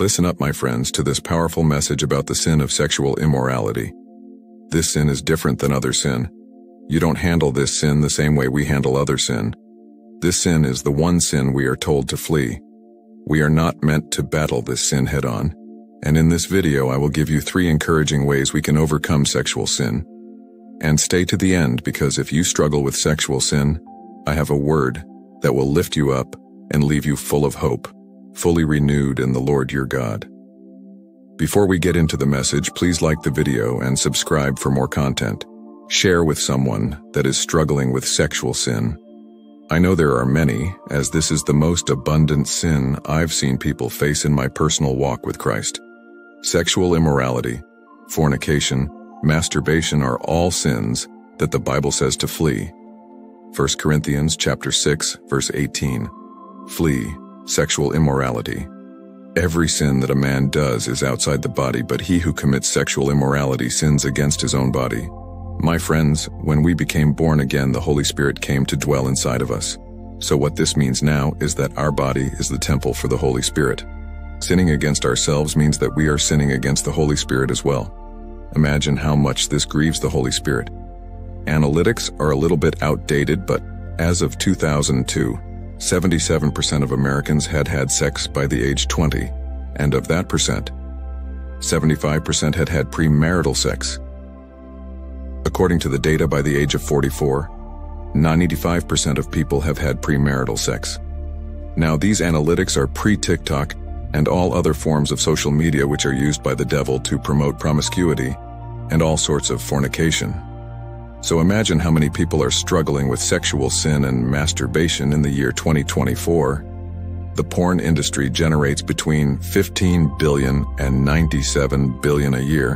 Listen up, my friends, to this powerful message about the sin of sexual immorality. This sin is different than other sin. You don't handle this sin the same way we handle other sin. This sin is the one sin we are told to flee. We are not meant to battle this sin head on. And in this video, I will give you three encouraging ways we can overcome sexual sin. And stay to the end because if you struggle with sexual sin, I have a word that will lift you up and leave you full of hope fully renewed in the Lord your God. Before we get into the message, please like the video and subscribe for more content. Share with someone that is struggling with sexual sin. I know there are many, as this is the most abundant sin I've seen people face in my personal walk with Christ. Sexual immorality, fornication, masturbation are all sins that the Bible says to flee. 1 Corinthians chapter 6 verse 18. Flee Sexual immorality. Every sin that a man does is outside the body, but he who commits sexual immorality sins against his own body. My friends, when we became born again, the Holy Spirit came to dwell inside of us. So what this means now is that our body is the temple for the Holy Spirit. Sinning against ourselves means that we are sinning against the Holy Spirit as well. Imagine how much this grieves the Holy Spirit. Analytics are a little bit outdated, but as of 2002, 77% of Americans had had sex by the age 20, and of that percent, 75% had had premarital sex. According to the data by the age of 44, 95% of people have had premarital sex. Now these analytics are pre-TikTok and all other forms of social media which are used by the devil to promote promiscuity and all sorts of fornication. So imagine how many people are struggling with sexual sin and masturbation in the year 2024. The porn industry generates between 15 billion and 97 billion a year.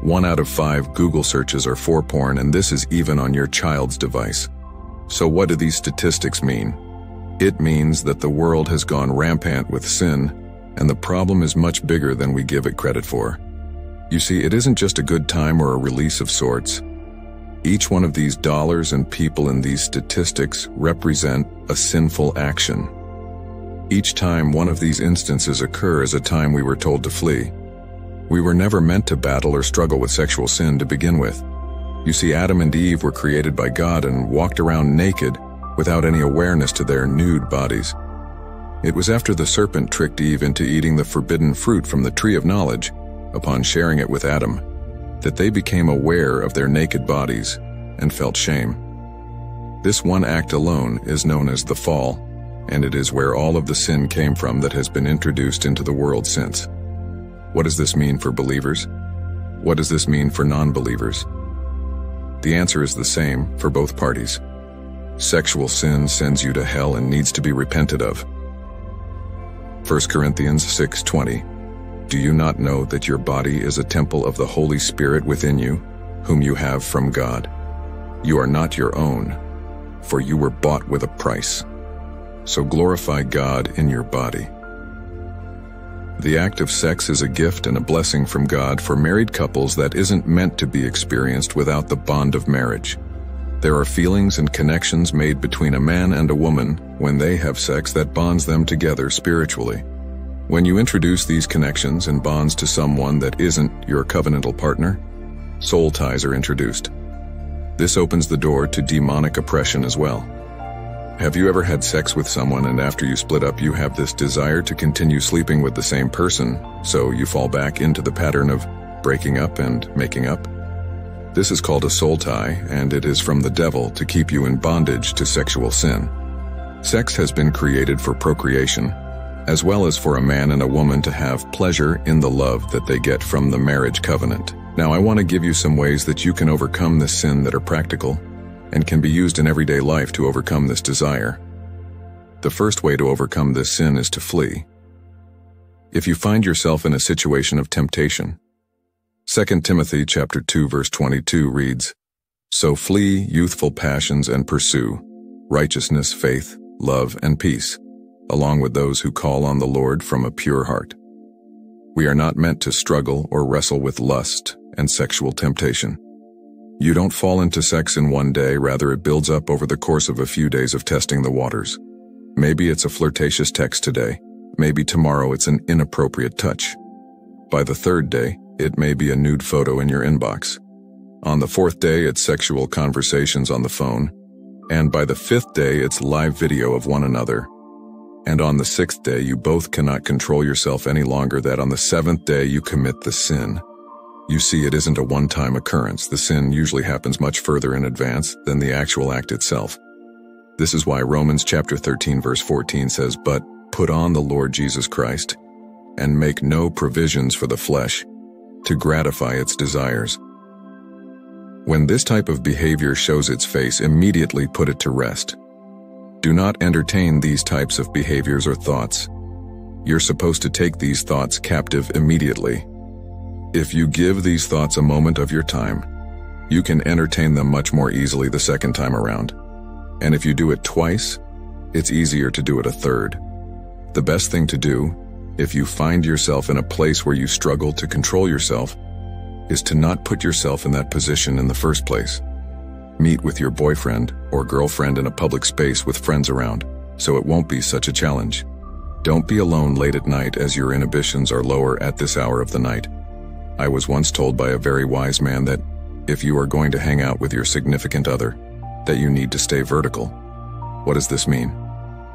One out of five Google searches are for porn, and this is even on your child's device. So what do these statistics mean? It means that the world has gone rampant with sin, and the problem is much bigger than we give it credit for. You see, it isn't just a good time or a release of sorts. Each one of these dollars and people in these statistics represent a sinful action. Each time one of these instances occur is a time we were told to flee. We were never meant to battle or struggle with sexual sin to begin with. You see, Adam and Eve were created by God and walked around naked without any awareness to their nude bodies. It was after the serpent tricked Eve into eating the forbidden fruit from the tree of knowledge, upon sharing it with Adam, that they became aware of their naked bodies and felt shame. This one act alone is known as the fall, and it is where all of the sin came from that has been introduced into the world since. What does this mean for believers? What does this mean for non-believers? The answer is the same for both parties. Sexual sin sends you to hell and needs to be repented of. 1 Corinthians 6:20 do you not know that your body is a temple of the Holy Spirit within you, whom you have from God? You are not your own, for you were bought with a price. So glorify God in your body. The act of sex is a gift and a blessing from God for married couples that isn't meant to be experienced without the bond of marriage. There are feelings and connections made between a man and a woman when they have sex that bonds them together spiritually. When you introduce these connections and bonds to someone that isn't your covenantal partner, soul ties are introduced. This opens the door to demonic oppression as well. Have you ever had sex with someone and after you split up you have this desire to continue sleeping with the same person, so you fall back into the pattern of breaking up and making up? This is called a soul tie, and it is from the devil to keep you in bondage to sexual sin. Sex has been created for procreation, as well as for a man and a woman to have pleasure in the love that they get from the marriage covenant. Now I want to give you some ways that you can overcome this sin that are practical and can be used in everyday life to overcome this desire. The first way to overcome this sin is to flee. If you find yourself in a situation of temptation, 2 Timothy chapter 2 verse 22 reads, So flee youthful passions and pursue righteousness, faith, love, and peace along with those who call on the Lord from a pure heart. We are not meant to struggle or wrestle with lust and sexual temptation. You don't fall into sex in one day, rather it builds up over the course of a few days of testing the waters. Maybe it's a flirtatious text today. Maybe tomorrow it's an inappropriate touch. By the third day, it may be a nude photo in your inbox. On the fourth day, it's sexual conversations on the phone. And by the fifth day, it's live video of one another. And on the sixth day, you both cannot control yourself any longer that on the seventh day you commit the sin. You see, it isn't a one-time occurrence. The sin usually happens much further in advance than the actual act itself. This is why Romans chapter 13 verse 14 says, But put on the Lord Jesus Christ, and make no provisions for the flesh to gratify its desires. When this type of behavior shows its face, immediately put it to rest. Do not entertain these types of behaviors or thoughts. You're supposed to take these thoughts captive immediately. If you give these thoughts a moment of your time, you can entertain them much more easily the second time around. And if you do it twice, it's easier to do it a third. The best thing to do, if you find yourself in a place where you struggle to control yourself, is to not put yourself in that position in the first place. Meet with your boyfriend or girlfriend in a public space with friends around, so it won't be such a challenge. Don't be alone late at night as your inhibitions are lower at this hour of the night. I was once told by a very wise man that if you are going to hang out with your significant other, that you need to stay vertical. What does this mean?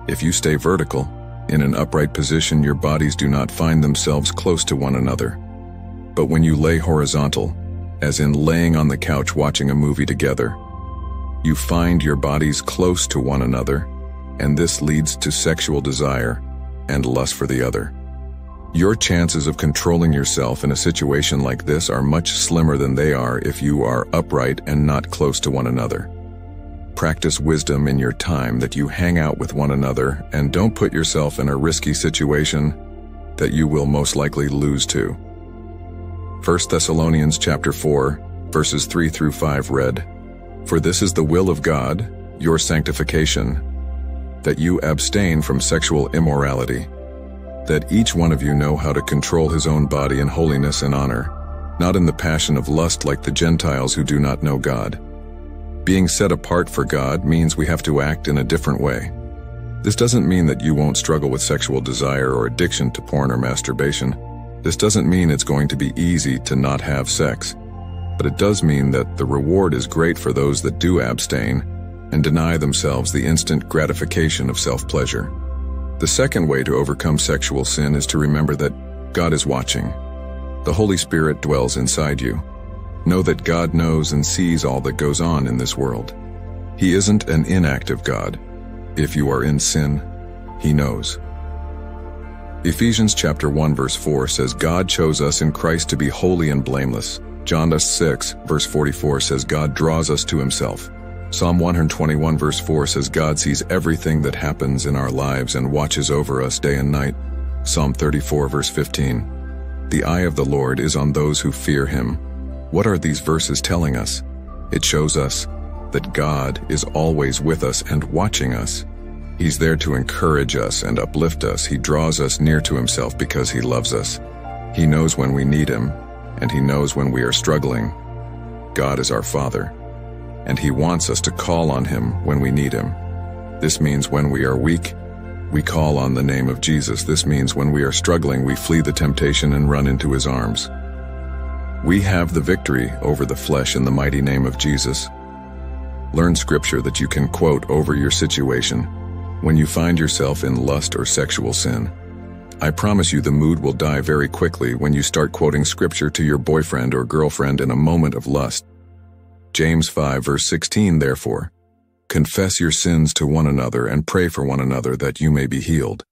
If you stay vertical, in an upright position your bodies do not find themselves close to one another. But when you lay horizontal, as in laying on the couch watching a movie together, you find your bodies close to one another, and this leads to sexual desire and lust for the other. Your chances of controlling yourself in a situation like this are much slimmer than they are if you are upright and not close to one another. Practice wisdom in your time that you hang out with one another and don't put yourself in a risky situation that you will most likely lose to. 1 Thessalonians chapter 4, verses 3 through 5 read, For this is the will of God, your sanctification, that you abstain from sexual immorality, that each one of you know how to control his own body in holiness and honor, not in the passion of lust like the Gentiles who do not know God. Being set apart for God means we have to act in a different way. This doesn't mean that you won't struggle with sexual desire or addiction to porn or masturbation. This doesn't mean it's going to be easy to not have sex. But it does mean that the reward is great for those that do abstain and deny themselves the instant gratification of self-pleasure. The second way to overcome sexual sin is to remember that God is watching. The Holy Spirit dwells inside you. Know that God knows and sees all that goes on in this world. He isn't an inactive God. If you are in sin, He knows. Ephesians chapter 1 verse 4 says God chose us in Christ to be holy and blameless. John 6 verse 44 says God draws us to himself. Psalm 121 verse 4 says God sees everything that happens in our lives and watches over us day and night. Psalm 34 verse 15. The eye of the Lord is on those who fear him, what are these verses telling us? It shows us that God is always with us and watching us. He's there to encourage us and uplift us. He draws us near to himself because he loves us. He knows when we need him, and he knows when we are struggling. God is our Father, and he wants us to call on him when we need him. This means when we are weak, we call on the name of Jesus. This means when we are struggling, we flee the temptation and run into his arms. We have the victory over the flesh in the mighty name of Jesus. Learn scripture that you can quote over your situation when you find yourself in lust or sexual sin. I promise you the mood will die very quickly when you start quoting scripture to your boyfriend or girlfriend in a moment of lust. James 5 verse 16 therefore, confess your sins to one another and pray for one another that you may be healed.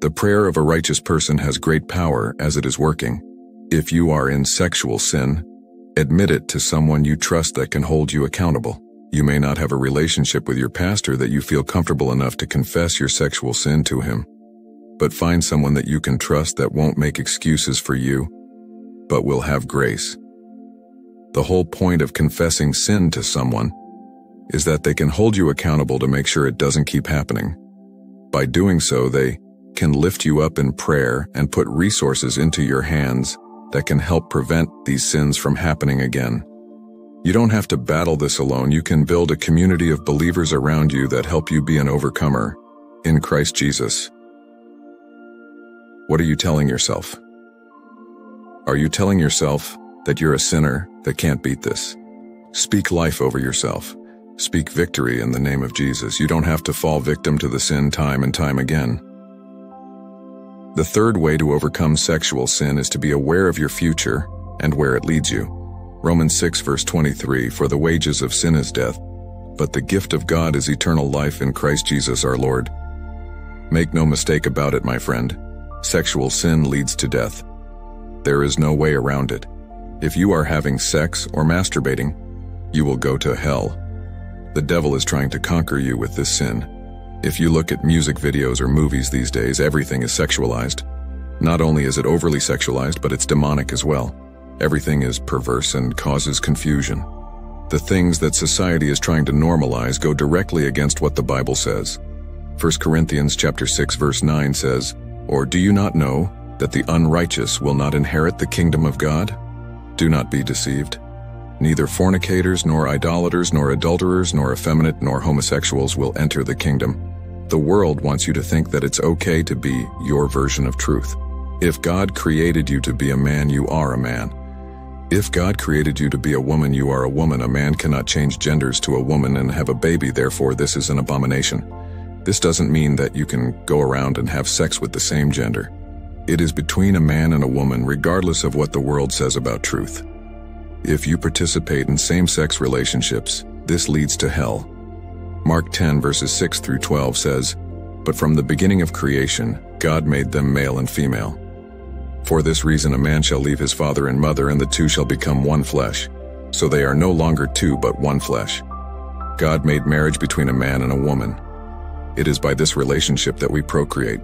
The prayer of a righteous person has great power as it is working. If you are in sexual sin, admit it to someone you trust that can hold you accountable. You may not have a relationship with your pastor that you feel comfortable enough to confess your sexual sin to him. But find someone that you can trust that won't make excuses for you, but will have grace. The whole point of confessing sin to someone is that they can hold you accountable to make sure it doesn't keep happening. By doing so, they can lift you up in prayer and put resources into your hands that can help prevent these sins from happening again. You don't have to battle this alone. You can build a community of believers around you that help you be an overcomer in Christ Jesus. What are you telling yourself? Are you telling yourself that you're a sinner that can't beat this? Speak life over yourself. Speak victory in the name of Jesus. You don't have to fall victim to the sin time and time again. The third way to overcome sexual sin is to be aware of your future and where it leads you. Romans 6 verse 23, For the wages of sin is death, but the gift of God is eternal life in Christ Jesus our Lord. Make no mistake about it, my friend. Sexual sin leads to death. There is no way around it. If you are having sex or masturbating, you will go to hell. The devil is trying to conquer you with this sin. If you look at music videos or movies these days, everything is sexualized. Not only is it overly sexualized, but it's demonic as well. Everything is perverse and causes confusion. The things that society is trying to normalize go directly against what the Bible says. 1 Corinthians chapter 6 verse 9 says, Or do you not know that the unrighteous will not inherit the kingdom of God? Do not be deceived. Neither fornicators, nor idolaters, nor adulterers, nor effeminate, nor homosexuals will enter the kingdom. The world wants you to think that it's okay to be your version of truth. If God created you to be a man, you are a man. If God created you to be a woman, you are a woman. A man cannot change genders to a woman and have a baby, therefore this is an abomination. This doesn't mean that you can go around and have sex with the same gender. It is between a man and a woman regardless of what the world says about truth. If you participate in same-sex relationships, this leads to hell. Mark 10 verses 6 through 12 says, But from the beginning of creation, God made them male and female. For this reason a man shall leave his father and mother and the two shall become one flesh. So they are no longer two but one flesh. God made marriage between a man and a woman. It is by this relationship that we procreate.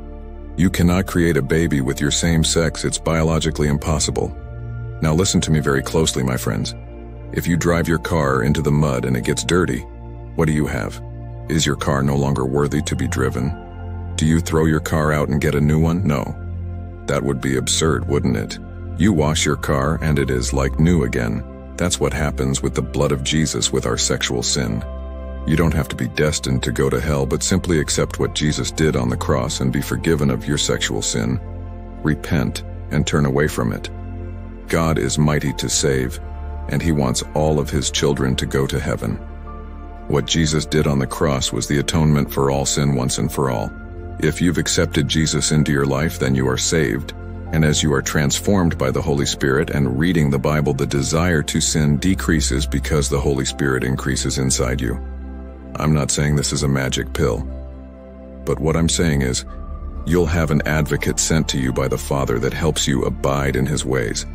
You cannot create a baby with your same sex, it's biologically impossible. Now listen to me very closely, my friends. If you drive your car into the mud and it gets dirty, what do you have? Is your car no longer worthy to be driven? Do you throw your car out and get a new one? No. That would be absurd, wouldn't it? You wash your car and it is like new again. That's what happens with the blood of Jesus with our sexual sin. You don't have to be destined to go to hell, but simply accept what Jesus did on the cross and be forgiven of your sexual sin. Repent and turn away from it. God is mighty to save, and he wants all of his children to go to heaven. What Jesus did on the cross was the atonement for all sin once and for all. If you've accepted Jesus into your life, then you are saved. And as you are transformed by the Holy Spirit and reading the Bible, the desire to sin decreases because the Holy Spirit increases inside you. I'm not saying this is a magic pill. But what I'm saying is, you'll have an advocate sent to you by the Father that helps you abide in his ways.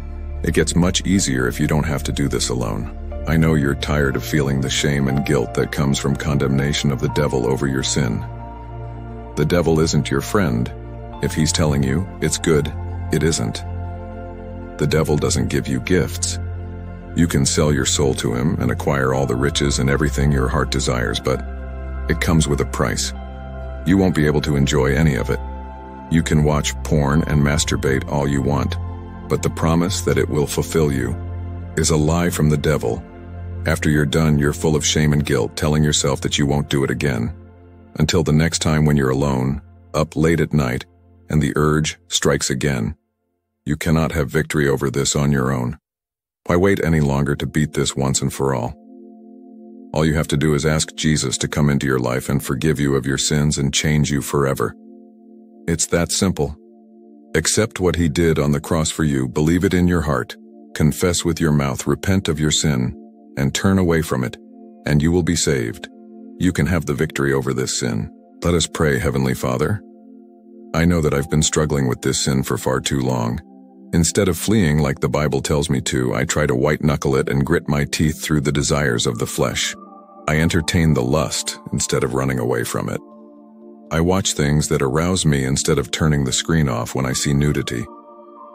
It gets much easier if you don't have to do this alone. I know you're tired of feeling the shame and guilt that comes from condemnation of the devil over your sin. The devil isn't your friend. If he's telling you it's good, it isn't. The devil doesn't give you gifts. You can sell your soul to him and acquire all the riches and everything your heart desires, but it comes with a price. You won't be able to enjoy any of it. You can watch porn and masturbate all you want, but the promise that it will fulfill you is a lie from the devil after you're done, you're full of shame and guilt, telling yourself that you won't do it again. Until the next time when you're alone, up late at night, and the urge strikes again. You cannot have victory over this on your own. Why wait any longer to beat this once and for all? All you have to do is ask Jesus to come into your life and forgive you of your sins and change you forever. It's that simple. Accept what he did on the cross for you, believe it in your heart, confess with your mouth, repent of your sin, and turn away from it, and you will be saved. You can have the victory over this sin. Let us pray, Heavenly Father. I know that I've been struggling with this sin for far too long. Instead of fleeing like the Bible tells me to, I try to white-knuckle it and grit my teeth through the desires of the flesh. I entertain the lust instead of running away from it. I watch things that arouse me instead of turning the screen off when I see nudity.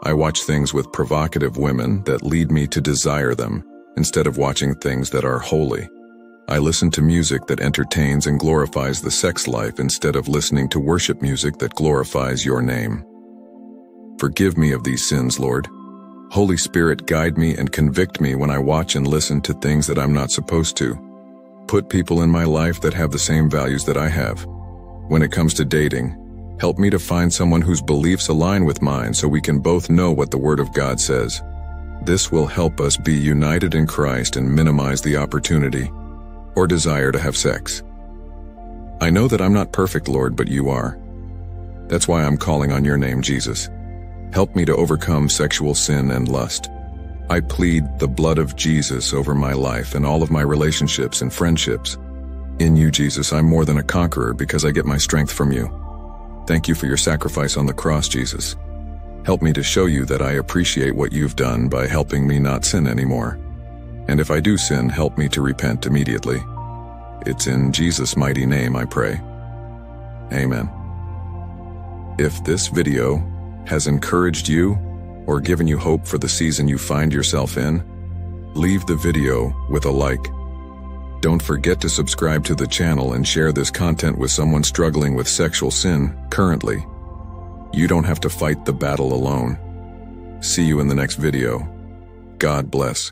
I watch things with provocative women that lead me to desire them instead of watching things that are holy. I listen to music that entertains and glorifies the sex life instead of listening to worship music that glorifies your name. Forgive me of these sins, Lord. Holy Spirit, guide me and convict me when I watch and listen to things that I'm not supposed to. Put people in my life that have the same values that I have. When it comes to dating, Help me to find someone whose beliefs align with mine so we can both know what the Word of God says. This will help us be united in Christ and minimize the opportunity or desire to have sex. I know that I'm not perfect, Lord, but you are. That's why I'm calling on your name, Jesus. Help me to overcome sexual sin and lust. I plead the blood of Jesus over my life and all of my relationships and friendships. In you, Jesus, I'm more than a conqueror because I get my strength from you. Thank you for your sacrifice on the cross, Jesus. Help me to show you that I appreciate what you've done by helping me not sin anymore. And if I do sin, help me to repent immediately. It's in Jesus' mighty name I pray. Amen. If this video has encouraged you or given you hope for the season you find yourself in, leave the video with a like. Don't forget to subscribe to the channel and share this content with someone struggling with sexual sin currently. You don't have to fight the battle alone. See you in the next video. God bless.